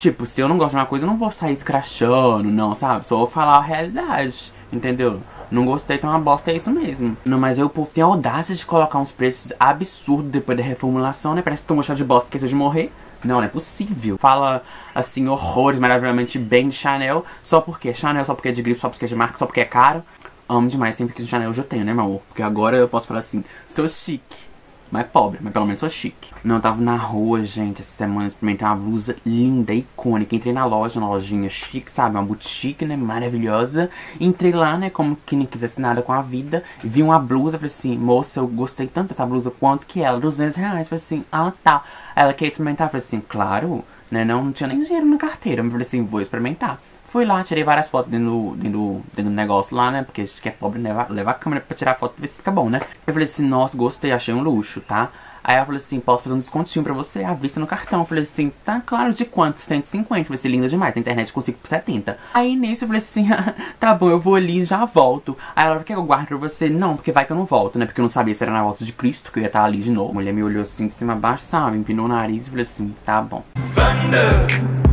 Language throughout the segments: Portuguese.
Tipo, se eu não gosto de uma coisa, eu não vou sair escrachando, não, sabe? Só vou falar a realidade, entendeu? Não gostei, então uma bosta, é isso mesmo. Não, mas aí o povo tem a audácia de colocar uns preços absurdos depois da reformulação, né? Parece que tomou chá de bosta que de morrer. Não, não é possível. Fala, assim, horrores maravilhosamente bem de Chanel. Só porque é Chanel, só porque é de gripe, só porque é de marca, só porque é caro. Amo demais, sempre que o Chanel eu já tenho, né, meu amor? Porque agora eu posso falar assim, sou chique. Mas pobre, mas pelo menos sou chique. Não, eu tava na rua, gente, essa semana experimentei uma blusa linda, icônica. Entrei na loja, uma lojinha chique, sabe? Uma boutique, né? Maravilhosa. Entrei lá, né? Como que nem quisesse nada com a vida. Vi uma blusa, falei assim, moça, eu gostei tanto dessa blusa, quanto que ela? 200 reais. Falei assim, ah, tá. Ela quer experimentar? Falei assim, claro, né? Não, não tinha nem dinheiro na carteira. Mas falei assim, vou experimentar. Fui lá, tirei várias fotos dentro do, dentro, dentro do negócio lá, né? Porque a gente que é pobre leva, leva a câmera pra tirar foto pra ver se fica bom, né? Eu falei assim, nossa, gostei, achei um luxo, tá? Aí ela falou assim, posso fazer um descontinho pra você, à vista no cartão. Eu falei assim, tá claro, de quanto? 150. Vai ser linda demais, na internet consigo por 70. Aí nisso eu falei assim, tá bom, eu vou ali e já volto. Aí ela, quer que eu guarde pra você? Não, porque vai que eu não volto, né? Porque eu não sabia se era na volta de Cristo que eu ia estar ali de novo. A mulher me olhou assim, de cima abaixo, sabe? Empinou o nariz e falei assim, tá bom. Thunder.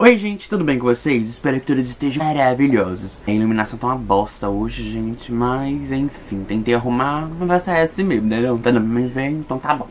Oi gente, tudo bem com vocês? Espero que todos estejam maravilhosos A iluminação tá uma bosta hoje, gente Mas, enfim, tentei arrumar Mas ser assim mesmo, né? Não tá dando bem ver, então tá bom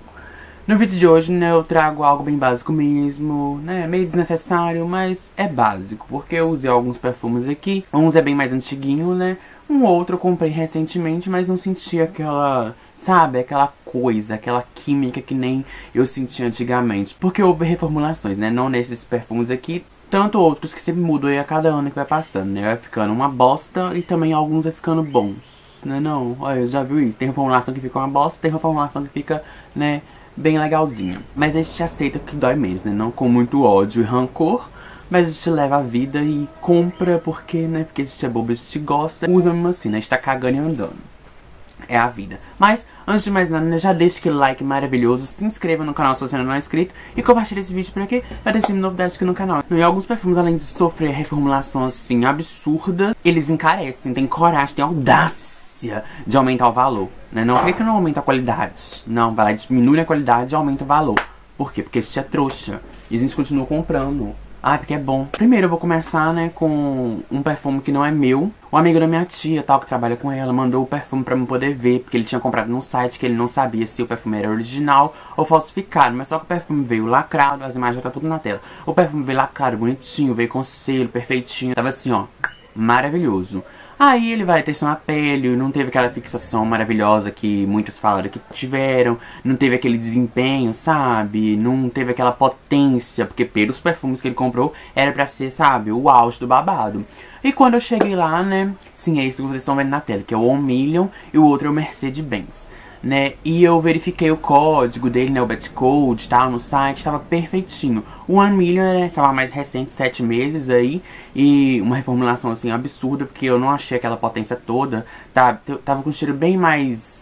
No vídeo de hoje, né, eu trago algo bem básico mesmo Né, meio desnecessário, mas é básico Porque eu usei alguns perfumes aqui Uns é bem mais antiguinho, né Um outro eu comprei recentemente, mas não senti aquela Sabe, aquela coisa, aquela química que nem eu senti antigamente. Porque houve reformulações, né? Não nesses perfumes aqui, tanto outros que sempre mudam aí a cada ano que vai passando, né? Vai ficando uma bosta e também alguns vai ficando bons, né? Não, olha, já viu isso? Tem reformulação que fica uma bosta, tem reformulação que fica, né, bem legalzinha. Mas a gente aceita que dói mesmo, né? Não com muito ódio e rancor, mas a gente leva a vida e compra porque, né? Porque a gente é bobo, a gente gosta, usa mesmo assim, né? A gente tá cagando e andando é a vida. Mas, antes de mais nada, né, já deixa aquele like maravilhoso, se inscreva no canal se você não é inscrito e compartilhe esse vídeo por aqui para ter novidades aqui no canal. E alguns perfumes, além de sofrer reformulação assim absurda, eles encarecem, tem coragem, tem audácia de aumentar o valor. Né? Não, por que, que não aumenta a qualidade? Não, vai lá, diminui a qualidade e aumenta o valor. Por quê? Porque a gente é trouxa. E a gente continua comprando. Ah, porque é bom. Primeiro eu vou começar, né, com um perfume que não é meu. Um amigo da minha tia, tal, que trabalha com ela, mandou o perfume pra eu poder ver, porque ele tinha comprado num site que ele não sabia se o perfume era original ou falsificado. Mas só que o perfume veio lacrado, as imagens já tá tudo na tela. O perfume veio lacrado, bonitinho, veio com selo, perfeitinho. Tava assim, ó, maravilhoso. Aí ele vai testar na pele, não teve aquela fixação maravilhosa que muitos falaram que tiveram, não teve aquele desempenho, sabe? Não teve aquela potência, porque pelos perfumes que ele comprou era pra ser, sabe, o auge do babado. E quando eu cheguei lá, né, sim, é isso que vocês estão vendo na tela, que é o One Million e o outro é o Mercedes-Benz né? E eu verifiquei o código dele, né? O Batcode, tal, no site, tava perfeitinho. O One Million, né? Tava mais recente, sete meses aí. E uma reformulação, assim, absurda, porque eu não achei aquela potência toda. Tá, tava com um cheiro bem mais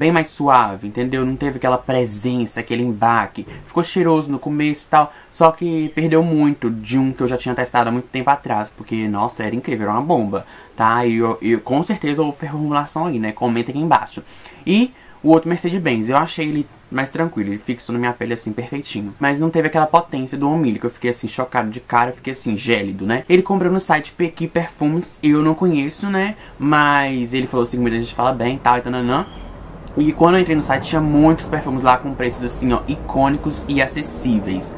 bem mais suave, entendeu? Não teve aquela presença, aquele embaque. Ficou cheiroso no começo e tal, só que perdeu muito de um que eu já tinha testado há muito tempo atrás, porque, nossa, era incrível, era uma bomba, tá? E, eu, com certeza houve reformulação aí, né? Comenta aqui embaixo. E o outro Mercedes-Benz, eu achei ele mais tranquilo, ele fixou na minha pele assim, perfeitinho. Mas não teve aquela potência do Omilho, que eu fiquei assim, chocado de cara, fiquei assim, gélido, né? Ele comprou no site Pequi Perfumes, eu não conheço, né? Mas ele falou assim, muita gente fala bem, tal, e tananã. E quando eu entrei no site, tinha muitos perfumes lá com preços assim, ó, icônicos e acessíveis.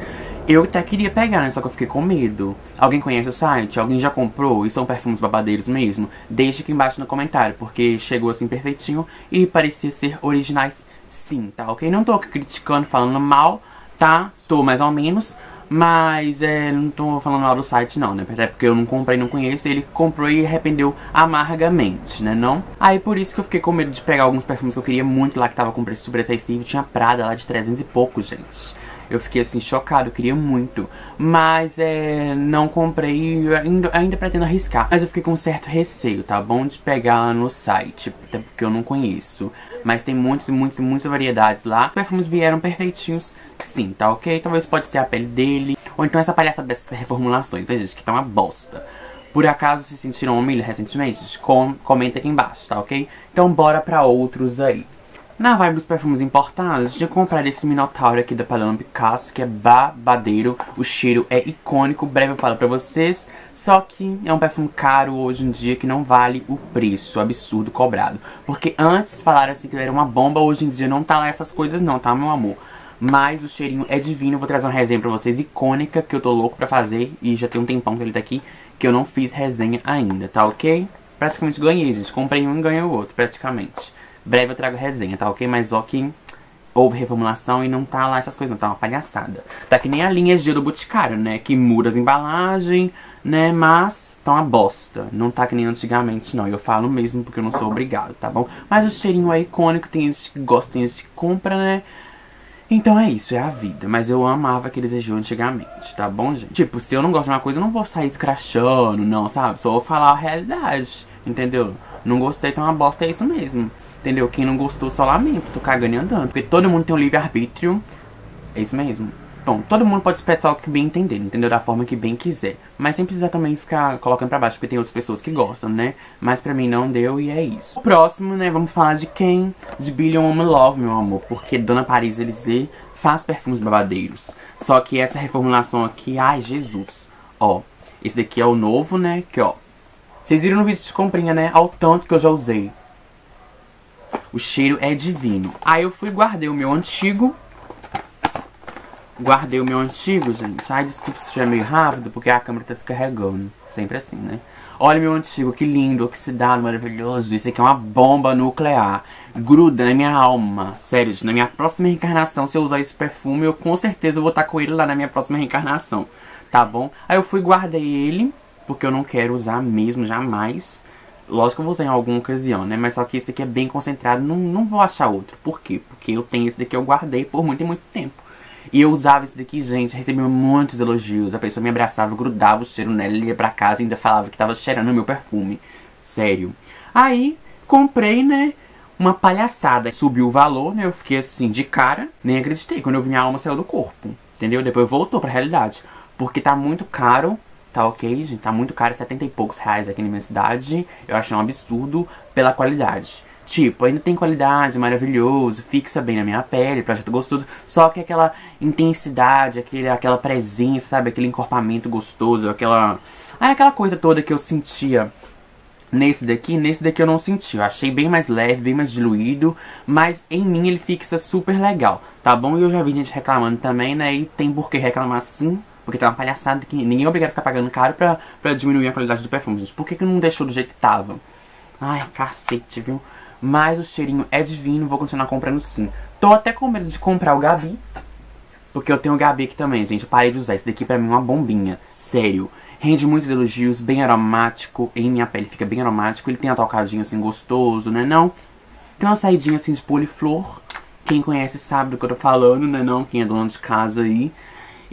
Eu até queria pegar, né? Só que eu fiquei com medo. Alguém conhece o site? Alguém já comprou? E são perfumes babadeiros mesmo? Deixe aqui embaixo no comentário, porque chegou assim perfeitinho e parecia ser originais sim, tá? Ok? Não tô criticando, falando mal, tá? Tô mais ou menos. Mas é, não tô falando mal do site não, né? Até porque eu não comprei, não conheço. Ele comprou e arrependeu amargamente, né? Não? Aí por isso que eu fiquei com medo de pegar alguns perfumes que eu queria muito lá, que tava com preço super acessível. Tinha Prada lá de 300 e poucos, gente. Eu fiquei assim chocado, eu queria muito. Mas é, não comprei, ainda, ainda pretendo arriscar. Mas eu fiquei com um certo receio, tá bom? De pegar no site, até porque eu não conheço. Mas tem muitas muitas muitas variedades lá. Os perfumes vieram perfeitinhos, sim, tá ok? Talvez pode ser a pele dele. Ou então essa palhaça dessas reformulações, tá gente? Que tá uma bosta. Por acaso vocês sentiram humilha recentemente? Com comenta aqui embaixo, tá ok? Então bora pra outros aí. Na vibe dos perfumes importados, tinha comprado esse Minotauro aqui da Paloma Picasso, que é babadeiro. O cheiro é icônico, breve eu falo pra vocês. Só que é um perfume caro hoje em dia que não vale o preço absurdo cobrado. Porque antes falaram assim que ele era uma bomba, hoje em dia não tá lá essas coisas não, tá, meu amor? Mas o cheirinho é divino, vou trazer uma resenha pra vocês icônica, que eu tô louco pra fazer. E já tem um tempão que ele tá aqui, que eu não fiz resenha ainda, tá ok? Praticamente ganhei, gente. Comprei um e ganhei o outro, praticamente. Breve eu trago resenha, tá ok? Mas ó que houve reformulação e não tá lá essas coisas, não. Tá uma palhaçada. Tá que nem a linha G do Boticário, né? Que muda as embalagens, né? Mas tá uma bosta. Não tá que nem antigamente, não. Eu falo mesmo porque eu não sou obrigado, tá bom? Mas o cheirinho é icônico. Tem gente que gosta, tem gente que compra, né? Então é isso, é a vida. Mas eu amava aqueles regiões antigamente, tá bom, gente? Tipo, se eu não gosto de uma coisa, eu não vou sair escrachando, não, sabe? Só vou falar a realidade, entendeu? Não gostei, então uma bosta, é isso mesmo. Entendeu? Quem não gostou, só lamento. Tô cagando e andando. Porque todo mundo tem um livre-arbítrio. É isso mesmo. Bom, todo mundo pode expressar o que bem entender, entendeu? Da forma que bem quiser. Mas sem precisar também ficar colocando pra baixo, porque tem outras pessoas que gostam, né? Mas pra mim não deu e é isso. O próximo, né, vamos falar de quem? De Billion Woman Love, meu amor. Porque Dona Paris Elise faz perfumes babadeiros. Só que essa reformulação aqui, ai, Jesus. Ó, esse daqui é o novo, né? Que, ó. Vocês viram no vídeo de comprinha, né? Ao tanto que eu já usei. O cheiro é divino. Aí eu fui guardei o meu antigo. Guardei o meu antigo, gente. Ai, desculpa se estiver meio rápido, porque a câmera tá se carregando. Sempre assim, né? Olha meu antigo, que lindo, oxidado, maravilhoso. Isso aqui é uma bomba nuclear. Gruda na minha alma. Sério, na minha próxima reencarnação, se eu usar esse perfume, eu com certeza vou estar com ele lá na minha próxima reencarnação. Tá bom? Aí eu fui guardei ele, porque eu não quero usar mesmo, jamais. Lógico que eu vou usar em alguma ocasião, né? Mas só que esse aqui é bem concentrado, não, não vou achar outro. Por quê? Porque eu tenho esse daqui, eu guardei por muito e muito tempo. E eu usava esse daqui, gente, recebia muitos elogios. A pessoa me abraçava, grudava o cheiro nela, ia pra casa e ainda falava que tava cheirando meu perfume. Sério. Aí, comprei, né? Uma palhaçada. Subiu o valor, né? Eu fiquei assim, de cara. Nem acreditei. Quando eu vi, minha alma saiu do corpo. Entendeu? Depois voltou pra realidade. Porque tá muito caro tá ok, gente? Tá muito caro, 70 e poucos reais aqui na minha cidade. Eu acho um absurdo pela qualidade. Tipo, ainda tem qualidade, maravilhoso, fixa bem na minha pele, projeto gostoso. Só que aquela intensidade, aquele, aquela presença, sabe? Aquele encorpamento gostoso, aquela. Ah, aquela coisa toda que eu sentia nesse daqui, nesse daqui eu não senti. Eu achei bem mais leve, bem mais diluído. Mas em mim ele fixa super legal, tá bom? E eu já vi gente reclamando também, né? E tem por que reclamar sim porque tá uma palhaçada que ninguém é obrigado a ficar pagando caro pra, pra diminuir a qualidade do perfume, gente. Por que, que não deixou do jeito que tava? Ai, cacete, viu? Mas o cheirinho é divino, vou continuar comprando sim. Tô até com medo de comprar o Gabi. Porque eu tenho o Gabi aqui também, gente. Eu parei de usar. Esse daqui pra mim é uma bombinha. Sério. Rende muitos elogios, bem aromático. Em minha pele fica bem aromático. Ele tem a tocadinha assim gostoso, né não? Tem uma saidinha assim de poliflor. Quem conhece sabe do que eu tô falando, né não? Quem é dono de casa aí.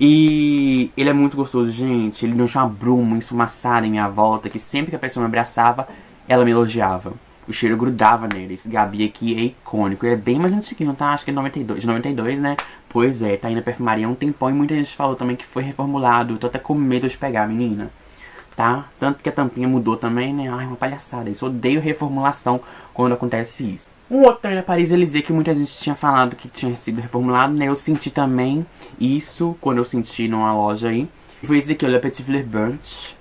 E ele é muito gostoso, gente. Ele deixa uma bruma enfumaçada em minha volta, que sempre que a pessoa me abraçava, ela me elogiava. O cheiro grudava nele. Esse Gabi aqui é icônico. Ele é bem mais antiguinho, tá? Acho que é 92, de 92, né? Pois é, tá aí na perfumaria há um tempão e muita gente falou também que foi reformulado. tô até com medo de pegar, menina. Tá? Tanto que a tampinha mudou também, né? Ai, uma palhaçada. Isso odeio reformulação quando acontece isso. Um outro da Paris Elysée que muita gente tinha falado que tinha sido reformulado, né? Eu senti também isso quando eu senti numa loja aí. Foi esse daqui, o Le Petit Fleur Burnt.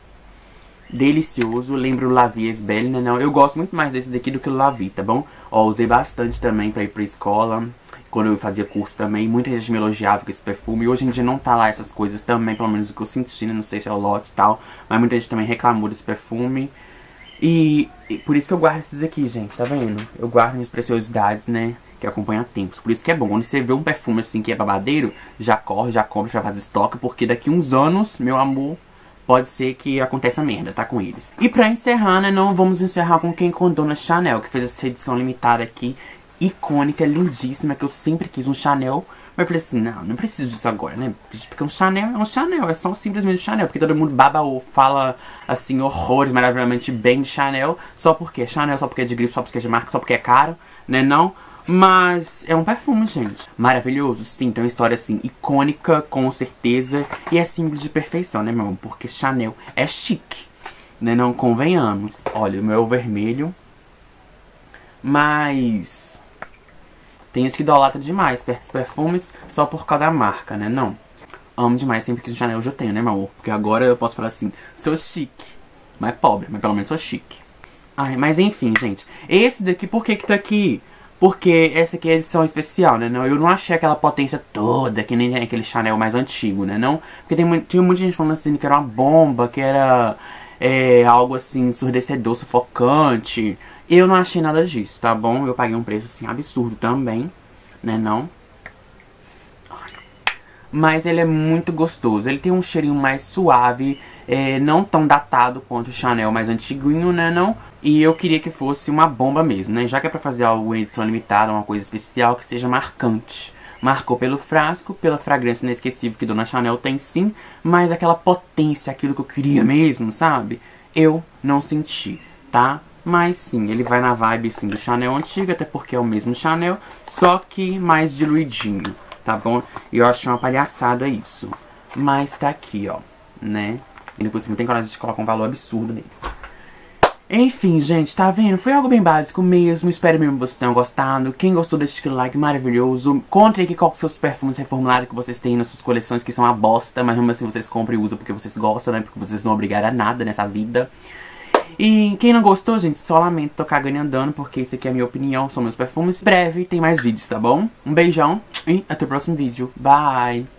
Delicioso, lembro o La Vie Belle, né? Não, eu gosto muito mais desse daqui do que o La Vie, tá bom? Ó, usei bastante também pra ir pra escola. Quando eu fazia curso também, muita gente me elogiava com esse perfume. Hoje em dia não tá lá essas coisas também, pelo menos o que eu senti, né? Não sei se é o lote e tal. Mas muita gente também reclamou desse perfume. E, e, por isso que eu guardo esses aqui, gente, tá vendo? Eu guardo minhas preciosidades, né? Que acompanham tempos. Por isso que é bom. Quando você vê um perfume assim que é babadeiro, já corre, já compra, já faz estoque. Porque daqui uns anos, meu amor, pode ser que aconteça merda, tá com eles. E pra encerrar, né, não vamos encerrar com quem com Dona Chanel, que fez essa edição limitada aqui, icônica, lindíssima, que eu sempre quis um Chanel mas eu falei assim, não, não preciso disso agora, né? Porque um Chanel é um Chanel, é só simplesmente Chanel. Porque todo mundo baba ou fala, assim, horrores maravilhosamente bem de Chanel. Só porque é Chanel, só porque é de grife, só porque é de marca, só porque é caro, né? Não. Mas é um perfume, gente. Maravilhoso, sim. Tem uma história, assim, icônica, com certeza. E é simples de perfeição, né, meu amor? Porque Chanel é chique. Né, não convenhamos. Olha, o meu é o vermelho. Mas... Tem gente que idolatra demais certos perfumes só por causa da marca, né? Não. Amo demais sempre que o Chanel eu já tenho, né, meu amor? Porque agora eu posso falar assim, sou chique. Mas pobre, mas pelo menos sou chique. Ai, mas enfim, gente. Esse daqui, por que que tá aqui? Porque essa aqui é edição especial, né? Não, eu não achei aquela potência toda, que nem aquele Chanel mais antigo, né? Não, porque tem, tinha muita gente falando assim que era uma bomba, que era é, algo assim, ensurdecedor, sufocante. Eu não achei nada disso, tá bom? Eu paguei um preço assim absurdo também, né? Não. Mas ele é muito gostoso. Ele tem um cheirinho mais suave, é, não tão datado quanto o Chanel mais antiguinho, né? Não. E eu queria que fosse uma bomba mesmo, né? Já que é pra fazer algo em edição limitada, uma coisa especial que seja marcante. Marcou pelo frasco, pela fragrância inesquecível que Dona Chanel tem sim, mas aquela potência, aquilo que eu queria mesmo, sabe? Eu não senti, tá? Mas sim, ele vai na vibe sim do Chanel antigo, até porque é o mesmo Chanel, só que mais diluidinho, tá bom? E eu acho uma palhaçada isso. Mas tá aqui, ó, né? Ele por cima tem coragem de colocar um valor absurdo nele. Enfim, gente, tá vendo? Foi algo bem básico mesmo. Espero mesmo que vocês tenham gostado. Quem gostou desse like maravilhoso, conte aqui qual são os perfumes reformulados que vocês têm nas suas coleções, que são uma bosta, mas mesmo assim vocês compram e usam porque vocês gostam, né? Porque vocês não obrigaram a nada nessa vida. E quem não gostou, gente, só lamento tô cagando andando, porque isso aqui é a minha opinião, são meus perfumes. Breve tem mais vídeos, tá bom? Um beijão e até o próximo vídeo. Bye!